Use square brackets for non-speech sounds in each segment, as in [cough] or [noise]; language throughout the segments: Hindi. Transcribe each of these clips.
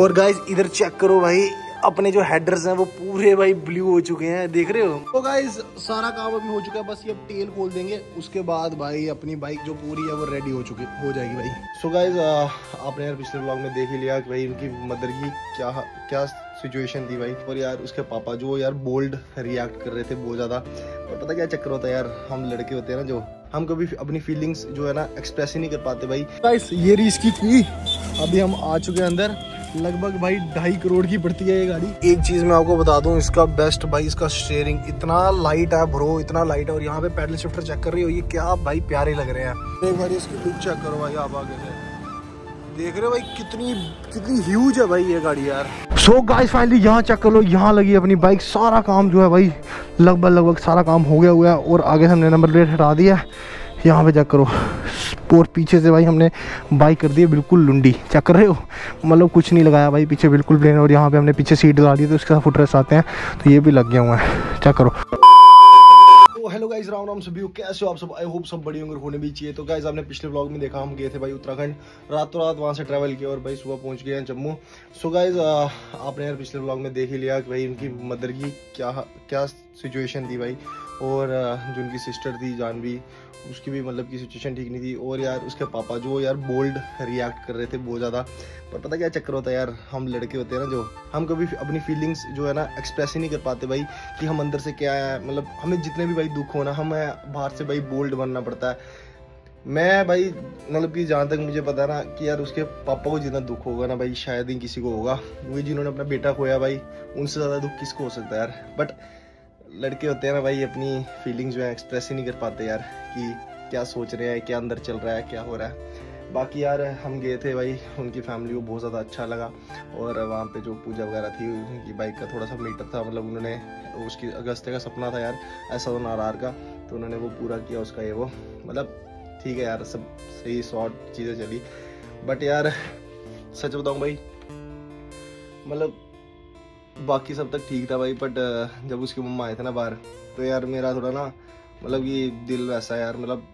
और गाइज़ इधर चेक करो भाई अपने जो हेडर्स हैं वो पूरे भाई ब्लू हो चुके हैं देख रहे हो? तो गाइज़ सारा काम अभी हो चुका है बस ये अब टेल खोल देंगे उसके बाद भाई अपनी बाइक जो पूरी है वो रेडी हो चुकी हो जाएगी भाई। सो so गाइज़ आपने यार पिछले ब्लॉग में देख ही लिया कि भाई उनकी मदर की क्या क्या सिचुएशन थी भाई। और यार उसके पापा जो यार बोल्ड रिएक्ट कर रहे थे बहुत ज़्यादा। और पता क्या चक्कर होता है यार हम लड़के होते हैं ना जो हम कभी अपनी फीलिंग्स जो है ना एक्सप्रेस ही नहीं कर पाते भाई। गाइस ये रही इसकी की अभी हम आ चुके हैं अंदर। लगभग भाई ढाई करोड़ की पड़ती है ये गाड़ी। एक चीज़ मैं आपको बता दूँ इसका बेस्ट भाई इसका स्टेयरिंग इतना लाइट है ब्रो इतना लाइट है और यहाँ पे पैडल शिफ्टर चेक कर रही हो ये क्या भाई प्यारे लग रहे हैं। एक बार इसकी लुक चेक करो भाई आप आगे से। देख रहे हो भाई कितनी कितनी ह्यूज है भाई ये गाड़ी यार। सो गाइस फाइनली यहाँ चेक कर लो यहाँ लगी अपनी बाइक सारा काम जो है भाई लगभग लगभग सारा काम हो गया हुआ है और आगे से हमने नंबर प्लेट हटा दिया है। यहाँ पे चेक करो। और पीछे से भाई हमने बाइक कर दी है, बिल्कुल लुंडी। चेक कर रहे हो? मतलब कुछ नहीं लगाया भाई, पीछे बिल्कुल प्लेन और यहाँ पे हमने पीछे सीट लगा दी तो उसके साथ फुटरेस आते हैं तो ये भी लग गया हुआ है। चेक करो? हेलो गाइस, राम राम सभी कैसे हो आप सब? आई होप सब बड़ी होंगे होने भी चाहिए। तो गाइस, आपने पिछले व्लॉग में देखा, हम गए थे भाई उत्तराखंड। रातों रात वहाँ से ट्रैवल किया और भाई सुबह पहुँच गए हैं जम्मू। सो गाइस आपने यार पिछले व्लॉग में देख ही लिया कि भाई उनकी मदर की क्या क्या सिचुएशन थी भाई। और जो उनकी सिस्टर थी, जानवी, उसकी भी मतलब की सिचुएशन ठीक नहीं थी। और यार, उसके पापा जो यार बोल्ड रिएक्ट कर रहे थे बहुत ज़्यादा। पर पता क्या चक्कर होता है यार, हम लड़के होते हैं ना जो, हम कभी अपनी फीलिंग्स जो है ना एक्सप्रेस ही नहीं कर पाते भाई कि हम अंदर से क्या है मतलब हमें जितने भी भाई दुख हो ना, हमें बाहर से भाई बोल्ड बनना पड़ता है। मैं भाई मतलब कि जहाँ तक मुझे पता ना कि यार उसके पापा को जितना दुख होगा ना भाई, शायद ही किसी को होगा। वही जिन्होंने अपना बेटा खोया भाई, उनसे ज़्यादा दुख किसको हो सकता है यार? बट लड़के होते हैं ना भाई, अपनी फीलिंग्स जो है एक्सप्रेस ही नहीं कर पाते यार कि क्या सोच रहे हैं, क्या अंदर चल रहा है, क्या हो रहा है। बाकी यार, हम गए थे भाई, उनकी फैमिली को बहुत ज़्यादा अच्छा लगा। और वहाँ पे जो पूजा वगैरह थी, उनकी बाइक का थोड़ा सा मीटर था मतलब उन्होंने, उसकी अगस्ते का सपना था यार, ऐसा तो नारार का तो उन्होंने वो पूरा किया उसका ये वो। मतलब ठीक है यार, सब सही शॉर्ट चीज़ें चली। बट यार, सच बताऊँ भाई मतलब बाकी सब तक ठीक था भाई बट जब उसकी मम्मा आए थे ना बाहर तो यार मेरा थोड़ा ना मतलब कि दिल वैसा यार मतलब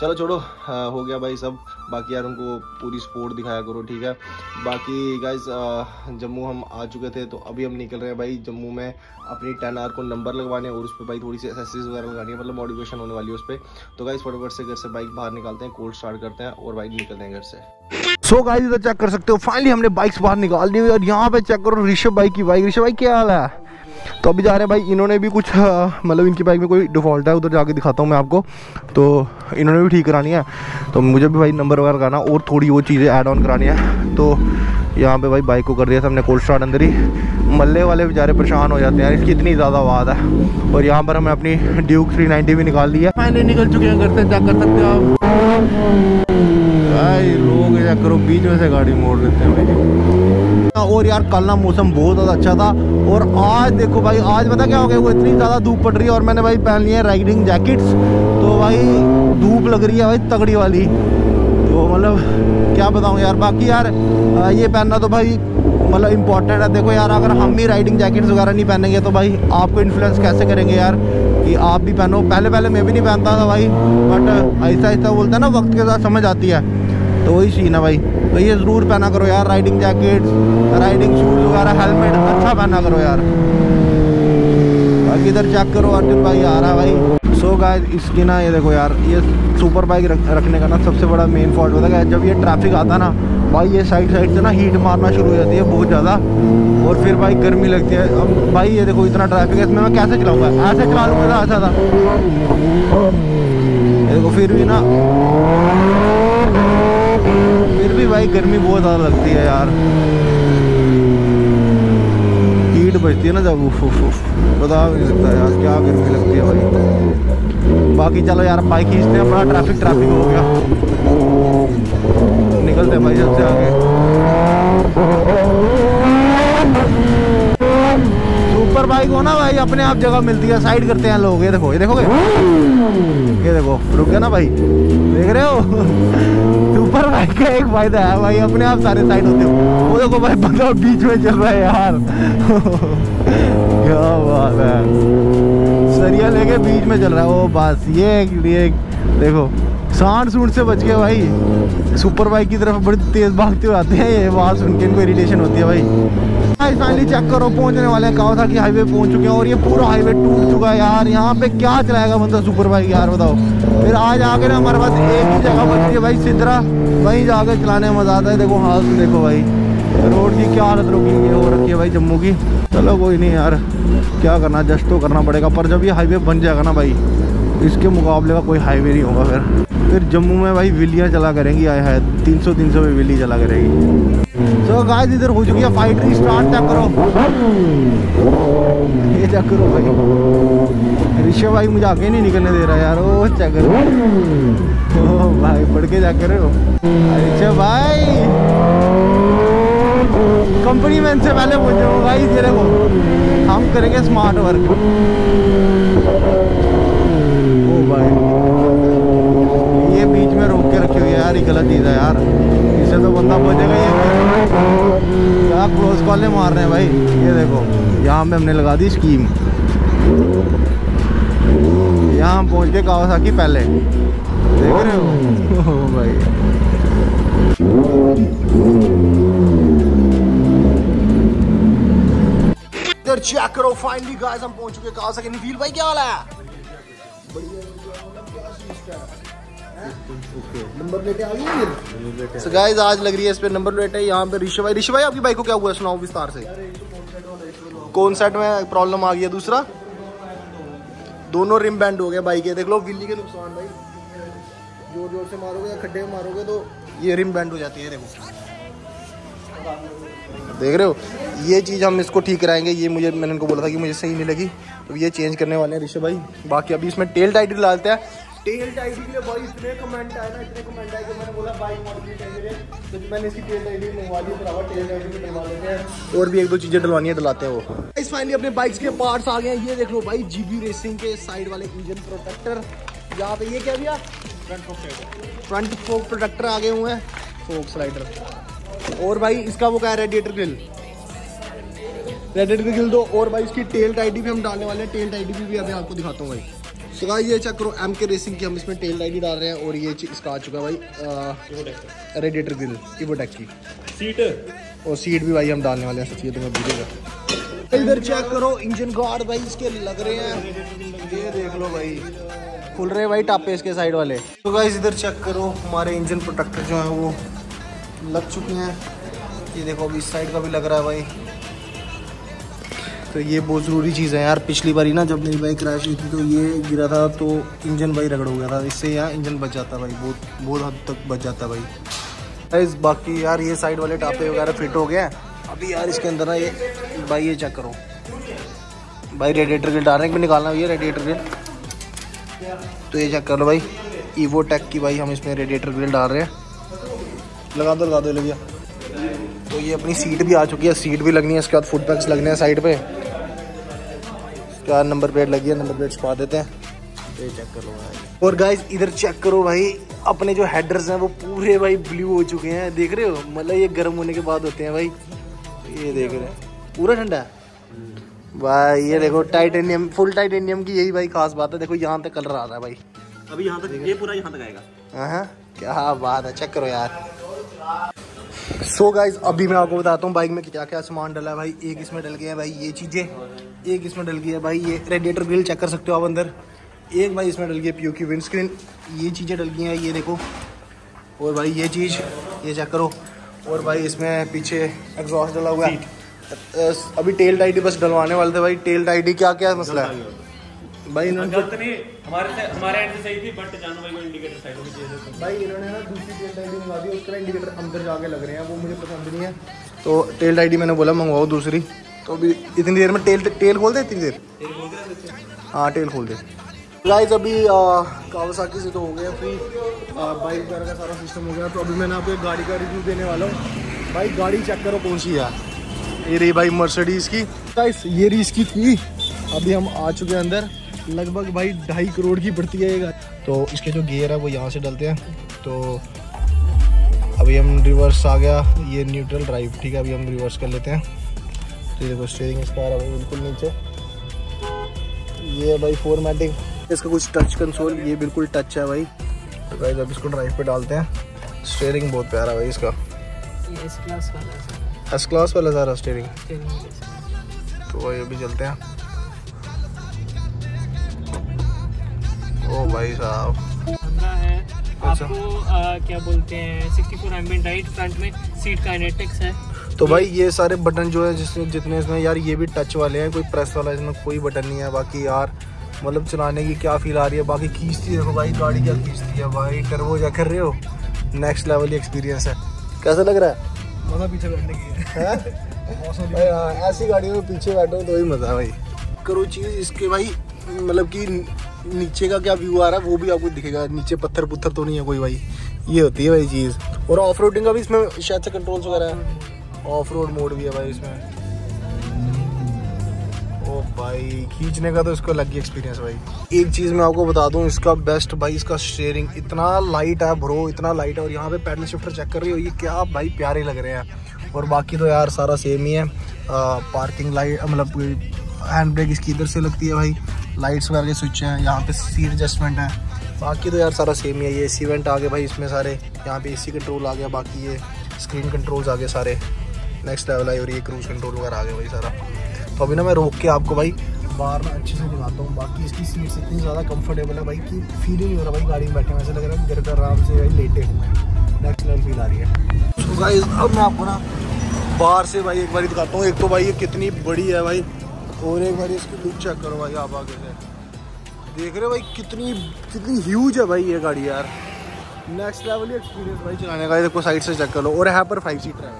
चलो छोड़ो हाँ, हो गया भाई सब। बाकी यार उनको पूरी स्पोर्ट दिखाया करो ठीक है? बाकी गाइज़ जम्मू हम आ चुके थे तो अभी हम निकल रहे हैं भाई जम्मू में। अपनी टेन आर को नंबर लगवाने और उस पर भाई थोड़ी सी एसेसरीज वगैरह लगानी है मतलब मॉडिफिकेशन होने वाली है उस पर तो गाइज़ फटाफट से घर से बाइक बाहर निकालते हैं कोल्ड स्टार्ट करते हैं और बाइक निकलते हैं घर से। सो गाइस इधर चेक कर सकते हो। फाइनली हमने बाइक्स बाहर निकाल दी और यहाँ पे चेक करो ऋषभ भाई की बाइक ऋषभ भाई क्या हाल है? तो अभी जा रहे हैं भाई इन्होंने भी कुछ मतलब इनकी बाइक में कोई डिफ़ॉल्ट है उधर जाके दिखाता हूँ मैं आपको। तो इन्होंने भी ठीक करानी है। तो मुझे भी भाई नंबर वगैरह कराना और थोड़ी वो चीज़ें ऐड ऑन करानी है। तो यहाँ पे भाई बाइक को कर दिया था हमने कोल्ड स्टार्ट अंदर ही। मल्ले वाले बेचारे परेशान हो जाते हैं इसकी इतनी ज़्यादा आवाज़ है। और यहाँ पर हमें अपनी ड्यूक थ्री नाइन्टी भी निकाल दी है। फाइनली निकल चुके हैं घर से क्या कर सकते हो आप। क्या करो, बीच में से गाड़ी मोड़ देते हैं भाई। और यार, कल ना मौसम बहुत ज़्यादा अच्छा था और आज देखो भाई, आज पता क्या हो गया, वो इतनी ज़्यादा धूप पड़ रही है और मैंने भाई पहन लिया है राइडिंग जैकेट्स तो भाई, धूप लग रही है भाई तगड़ी वाली। तो मतलब क्या बताऊँ यार, बाकी यार ये पहनना तो भाई मतलब इंपॉर्टेंट है। देखो यार, अगर हम भी राइडिंग जैकेट्स वगैरह नहीं पहनेंगे तो भाई आपको इन्फ्लुएंस कैसे करेंगे यार कि आप भी पहनो। पहले पहले मैं भी नहीं पहनता था भाई बट ऐसा ऐसा बोलते हैं ना, वक्त के साथ समझ आती है। तो वही सीन है भाई। तो ये ज़रूर पहना करो यार राइडिंग जैकेट राइडिंग शूज़ वगैरह हेलमेट अच्छा पहना करो यार। बाकी इधर चेक करो अर्जुन भाई आ रहा है भाई। सो गाय इसकी ना ये देखो यार ये सुपर बाइक रख, रखने का ना सबसे बड़ा मेन फॉल्ट होता है। जब ये ट्रैफ़िक आता ना भाई ये साइड साइड से ना हीट मारना शुरू हो जाती है बहुत ज़्यादा। और फिर भाई गर्मी लगती है। अब भाई ये देखो इतना ट्रैफ़िक है इसमें मैं कैसे चलाऊँगा? ऐसे चला लूँगा ऐसा था देखो फिर भी ना भी भाई गर्मी बहुत ज़्यादा लगती है यार। कीट बजती है ना जब, उफ उफ उफ। बता भी नहीं सकता यार, क्या गर्मी लगती है भाई। बाकी चलो यार बाइक खींचते हैं, अपना ट्रैफ़िक ट्रैफ़िक हो गया। निकलते हैं भाई सबसे आगे। सुपर बाइक हो ना भाई अपने आप जगह मिलती है साइड करते हैं लोग। ये देखो, ये देखोगे? ये देखो, रुक गया ना भाई। देख रहे हो? [laughs] सुपर बाइक का एक फ़ायदा है भाई, अपने आप सारे साइड होते हो। वो देखो भाई, बंदा बीच में चल रहा है यार। [laughs] क्या बात है। सरिया लेके बीच में चल रहा है। ओ, बस, ये देखो। सांड सूंड से बच गए भाई। सुपर बाइक की तरफ़ बड़ी तेज भागते हुए आते हैं, ये आवाज़ सुन के इनको इरिटेशन होती है भाई। फाइनली चेक करो, पहुँचने वाले हैं। कहा था कि हाईवे पहुँच चुके हैं और ये पूरा हाईवे टूट चुका है यार। यहाँ पे क्या चलाएगा बंदा सुपर बाइक यार बताओ। फिर आज आके ना हमारे पास एक ही जगह बचती है भाई सिद्रा वहीं जाके चलाने में मज़ा आता है। देखो हाल देखो भाई। रोड की क्या हालत रुकी है हो रखी है भाई जम्मू की। चलो कोई नहीं यार, क्या करना, जस्ट तो करना पड़ेगा। पर जब ये हाईवे बन जाएगा ना भाई, इसके मुकाबले का कोई हाईवे नहीं होगा फिर। फिर जम्मू में भाई विलियाँ चला करेंगी आया है तीन सौ तीन सौ में विली चला करेगी। तो गाइस इधर हो चुकी है फाइट स्टार्ट चेक करो। ये चेक करो भाई। ऋषभ भाई मुझे आगे नहीं निकलने दे रहा यार, ओ चेक करो ओ भाई पढ़ के चेक करो ऋषभ भाई। कंपनी में इनसे पहले पहुँचे हो भाई, ये देखो, हम करेंगे स्मार्ट वर्क ओ भाई। ये बीच में रोक के रखी हुई है यार ये गलत चीज़ है यार इससे तो बंदा बचेगा ये क्या क्लोज कॉल मार रहे हैं भाई ये देखो यहाँ पे हमने लगा दी स्कीम यहाँ हम पहुँच गए कावासाकी पहले देख रहे हो भाई चेक करो फाइनली गाइस हम पहुँच चुके कहा सके। नील भाई क्या हाल है? नंबर प्लेटें गाइस आज लग रही है इस पे नंबर प्लेट है, यहाँ पे ऋषभ भाई। ऋषभ भाई, आपकी बाइक को क्या हुआ? सुनाओ विस्तार से। कौन सेट में प्रॉब्लम आ गई है दूसरा? दोनों रिम बैंड हो गए बाइक के। देख लो विल्ली के नुकसान भाई। ज़ोर ज़ोर से मारोगे या खड्डे में मारोगे तो ये रिम बैंड हो जाती है, देखो। देख रहे हो? ये चीज़ हम इसको ठीक कराएँगे। ये मुझे, मैंने उनको बोला था कि मुझे सही नहीं लगी। तो ये चेंज करने वाले हैं ऋषभ भाई। बाकी अभी इसमें टेल टाइट डालते हैं। टेल टाइट के लिए भाई इतने कमेंट आए ना इतने कमेंट आए कि मैंने बोला बाइक मॉडल चाहिए तो मैंने इसकी टेल टाइट मंगवा दी फिर टेल टाइट भी डलवा लेते हैं। और भी एक दो चीज़ें डलवानी है डलाते हैं वो। इस फाइनली अपने बाइक्स के पार्ट्स आ गए हैं। ये देख लो भाई जीबी रेसिंग के साइड वाले इंजन प्रोटेक्टर यहाँ पे ये क्या भैया? फ्रंट फोक प्रोटेक्टर आ गए हुए हैं। फोक स्लाइडर और भाई इसका वो क्या है रेडिएटर ग्रिल रेडिएटर गिल दो। और भाई इसकी टेल टाइडी भी हम डालने वाले हैं। टेल टाइडी भी, भी अभी आपको दिखाता हूँ भाई। तो so ये चेक करो एम के रेसिंग की हम इसमें टेल टाइडी डाल रहे हैं और ये इसका आ चुका है भाई रेडिएटर ग्रिल इवोटेक की सीट और सीट भी भाई हम डालने वाले हैं सचिए तुम्हें भूलेगा इधर चेक करो इंजन गार्ड भाई इसके लग रहे हैं। ये देख लो भाई खुल रहे हैं भाई टापे इसके साइड वाले। तो गाइस इधर चेक करो हमारे इंजन प्रोटेक्टर जो है वो लग चुके हैं। ये देखो अभी इस साइड का भी लग रहा है भाई। तो ये बहुत ज़रूरी चीज़ है यार। पिछली बारी ना जब मेरी बाइक क्रैश हुई थी तो ये गिरा था तो इंजन भाई रगड़ हो गया था। इससे यार इंजन बच जाता भाई, बहुत बहुत हद तक बच जाता भाई। इस बाकी यार ये साइड वाले टापे वगैरह फिट हो गया अभी यार इसके अंदर ना ये, भाई ये चेक करो। भाई रेडिएटर गिल डालने में निकालना भैया रेडिएटर गिल तो ये चेक कर लो भाई। ईवो टेक की भाई हम इसमें रेडिएटर ग्रिल डाल रहे हैं। लगा दो लगा दो लगिया तो ये अपनी सीट भी आ चुकी है सीट भी लगनी है, इसके बाद फुट पैक्स लगने हैं साइड पे। क्या नंबर प्लेट लगी है नंबर प्लेट छुपा देते हैं। ये चेक करो भाई। और गाइस इधर चेक करो भाई अपने जो हेडर्स हैं वो पूरे भाई ब्लू हो चुके हैं। देख रहे हो? मतलब ये गर्म होने के बाद होते हैं भाई। ये देख रहे हैं। पूरा ठंडा है? भाई ये देखो टाइटेनियम फुल टाइटेनियम की यही भाई खास बात है। देखो यहाँ तक कलर आ रहा है भाई। अभी यहाँ तक ये पूरा यहाँ तक आएगा। हाँ क्या बात है चेक करो यार। सो so गाइज़ अभी मैं आपको बताता हूँ बाइक में क्या क्या सामान डला है भाई। एक इसमें डल गया है भाई ये चीज़ें एक इसमें डल गई है भाई ये रेडिएटर ग्रिल चेक कर सकते हो आप अंदर। एक भाई इसमें डल गई है पीओ की विंड स्क्रीन ये चीज़ें डल गई हैं ये देखो। और भाई ये चीज़ ये चेक करो। और भाई इसमें पीछे एग्जॉस्ट डला हुआ है। अभी टेल टाइडी बस डलवाने वाले थे भाई। टेल टाइडी क्या क्या मसला है? भाई इन्होंने गलत नहीं हमारे से हमारे एंड से सही थी बट जानू भाई को इंडिकेटर साइड में चाहिए भाई इन्होंने ना दूसरी टेल आईडी मंगा दी उसका इंडिकेटर अंदर जाके लग रहे हैं वो मुझे पसंद नहीं है। तो टेल आईडी मैंने बोला मंगवाओ दूसरी। तो अभी इतनी देर में टेल टेल खोल दे इतनी देर? हाँ टेल खोल दे। गाइस अभी कावासाकी से तो हो गया फ्री बाइक वगैरह का सारा सिस्टम हो गया। तो अभी मैंने आपको एक गाड़ी का रिव्यू देने वाला हूँ। भाई गाड़ी चेक करो कौन सी है। ये रही भाई मर्सिडीज़ की। गाइस ये रही इसकी थी। अभी हम आ चुके हैं अंदर। लगभग भाई ढाई करोड़ की पड़ती है तो इसके जो गियर है वो यहाँ से डलते हैं। तो अभी हम रिवर्स आ गया ये न्यूट्रल ड्राइव ठीक है? अभी हम रिवर्स कर लेते हैं। तो देखो स्टेयरिंग इसका आ रहा है बिल्कुल नीचे। ये है भाई फॉर्मेटिंग इसका कुछ टच कंसोल ये बिल्कुल टच है भाई। तो भाई जब इसको ड्राइव पे डालते हैं। स्टेयरिंग बहुत प्यारा भाई इसका। ये क्लास वाला सारा एस क्लास वाला सारा स्टेयरिंग तो भाई अभी चलते हैं। भाई साहब। है। अच्छा। आपको आ, क्या बोलते हैं 64 एम्बियंट लाइट फ्रंट में सीट काइनेटिक्स है। तो भाई ये सारे बटन जो है जिसमें जितने इसमें यार ये भी टच वाले हैं कोई प्रेस वाला इसमें कोई बटन नहीं है। बाकी यार मतलब चलाने की क्या फील आ रही है? बाकी खींचती देखो भाई गाड़ी क्या खींचती है भाई। टर्बो जा कर रहे हो? नेक्स्ट लेवल एक्सपीरियंस है। कैसा लग रहा है? मज़ा पीछे बैठने की है। हाँ, ऐसी गाड़ियों में पीछे बैठो तो ही मज़ा है भाई। करो चीज़ इसके भाई मतलब कि नीचे का क्या व्यू आ रहा है वो भी आपको दिखेगा। नीचे पत्थर पुत्थर तो नहीं है कोई भाई। ये होती है भाई चीज़। और ऑफ़ रोडिंग का भी इसमें शायद से कंट्रोल्स वगैरह है। ऑफ़ रोड मोड भी है भाई इसमें। ओ भाई खींचने का तो इसको अलग ही एक्सपीरियंस भाई। एक चीज़ मैं आपको बता दूँ इसका बेस्ट भाई इसका स्टेयरिंग इतना लाइट है ब्रो इतना लाइट है। और यहाँ पे पैडल शिफ्टर चेक कर रही हो ये क्या भाई प्यारे लग रहे हैं। और बाकी तो यार सारा सेम ही है। आ, पार्किंग लाइट मतलब हैंड ब्रेक इसकी इधर से लगती है भाई। लाइट्स वगैरह के स्विच हैं, यहाँ पे सीट एडजस्टमेंट है। बाकी तो यार सारा सेम ही है, ये एसी वेंट आ गए भाई इसमें सारे, यहाँ पे एसी कंट्रोल आ गया, बाकी ये स्क्रीन कंट्रोल्स आ गए सारे। नेक्स्ट लेवल है और ये क्रूज कंट्रोल वगैरह आ गया भाई सारा। तो अभी ना मैं रोक के आपको भाई बाहर ना अच्छे से दिखाता हूँ, बाकी इसकी सीट्स इतनी ज़्यादा कंफर्टेबल है भाई कि फील ही नहीं हो रहा भाई गाड़ी में बैठे ऐसा लग रहा है पर आराम से भाई लेटे हुए नेक्स्ट लेवल फील आ रही है। अब मैं आपको ना बाहर से भाई एक बार दिखाता हूँ। एक तो भाई ये कितनी बड़ी है भाई और एक बार इसकी लुक चेक करो भाई, आप आगे से। देख रहे हो भाई, कितनी कितनी ह्यूज है भाई ये गाड़ी यार। नेक्स्ट लेवल एक्सपीरियंस भाई चलाने का देखो साइड से चेक कर। लो और यहाँ पर फाइव सीटर है।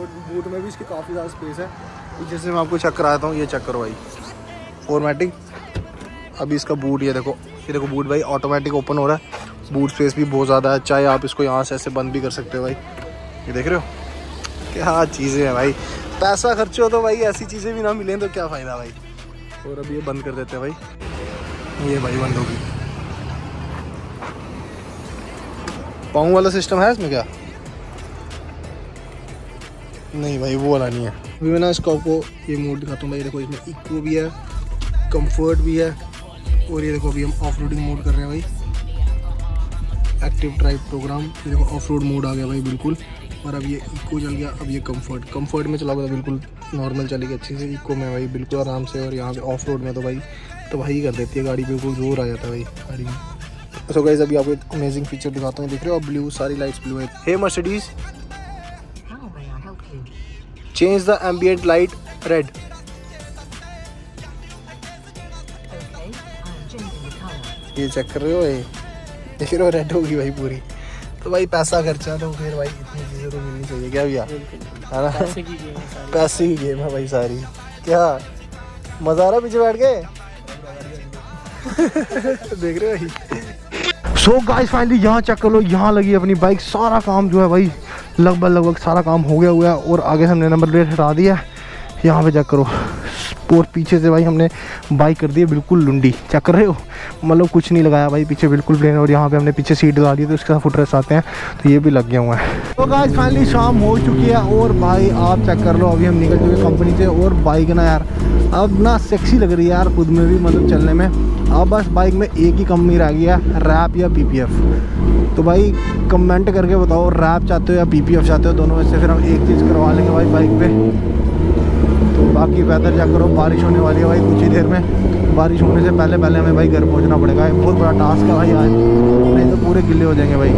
और बूट में भी इसकी काफ़ी ज़्यादा स्पेस है। जैसे मैं आपको चेक कराता हूँ, ये चेक करो भाई। फॉर्मेटिंग अभी इसका बूट ये देखो ये देखो बूट भाई ऑटोमेटिक ओपन हो रहा है। बूट स्पेस भी बहुत ज़्यादा है। चाहे आप इसको यहाँ से ऐसे बंद भी कर सकते हो भाई। ये देख रहे हो? क्या चीज़ें हैं भाई। पैसा खर्चो तो भाई, ऐसी चीज़ें भी ना मिलें तो क्या फ़ायदा भाई? और अभी ये बंद कर देते हैं भाई। ये भाई बंद होगी। पाँव वाला सिस्टम है इसमें क्या? नहीं भाई, वो वाला नहीं है। अभी मैं ना इसका आपको ये मोड दिखाता हूँ भाई। देखो, इसमें इको भी है कंफर्ट भी है, और ये देखो, अभी हम ऑफ़ रोडिंग मोड कर रहे हैं भाई। एक्टिव ड्राइव प्रोग्राम ये देखो ऑफ़ रोड मोड आ गया भाई, बिल्कुल। और अब ये इको चल गया अब ये कंफर्ट कंफर्ट में चलाओगे तो बिल्कुल नॉर्मल चलेगी अच्छी से इको में भाई बिल्कुल आराम से और यहाँ पे ऑफ़ रोड में तो भाई तो भाई कर देती है गाड़ी बिल्कुल ज़ोर आ जाता है भाई गाड़ी में। सो गाइस अभी आपको एक अमेजिंग फीचर दिखाता हूँ देख रहे हो ब्लू सारी लाइट्स ब्लू है। Hey Mercedes? Change the ambient light red. ये चेक कर रहे हो ये देख रहे हो रेड होगी भाई पूरी। तो भाई पैसा खर्चा तो फिर भाई इतनी तो मिलनी चाहिए। क्या भैया? है ना? पैसे की गेम है है भाई सारी। क्या? मज़ा आ रहा पीछे बैठ के? [laughs] देख रहे भाई? सो गाइस फाइनली यहाँ चेक कर लो। यहाँ लगी अपनी बाइक सारा काम जो है भाई लगभग लगभग सारा काम हो गया हुआ है और आगे से हमने नंबर प्लेट हटा दिया है। यहाँ पे चेक करो। और पीछे से भाई हमने बाइक कर दी बिल्कुल लुंडी। चेक कर रहे हो? मतलब कुछ नहीं लगाया भाई, पीछे बिल्कुल प्लेन और यहाँ पे हमने पीछे सीट लगा दी तो इसका फुटरेस्ट आते हैं तो ये भी लग गया हुआ है। तो गाइस फाइनली शाम हो चुकी है और भाई आप चेक कर लो, अभी हम निकल चुके कंपनी से और बाइक ना यार, अब ना सेक्सी लग रही है यार खुद में भी मतलब चलने में। अब बस बाइक में एक ही कंपनी रह है रैप या पीपीएफ तो भाई कमेंट करके बताओ रैप चाहते हो या पीपीएफ चाहते हो, दोनों में से फिर हम एक चीज़ करवा लेंगे भाई बाइक पे। तो बाकी वेदर चेक करो, बारिश होने वाली है भाई, कुछ ही देर में। बारिश होने से पहले पहले हमें भाई घर पहुँचना पड़ेगा। बहुत बड़ा टास्क है भाई आज। नहीं तो पूरे गिले हो जाएँगे भाई।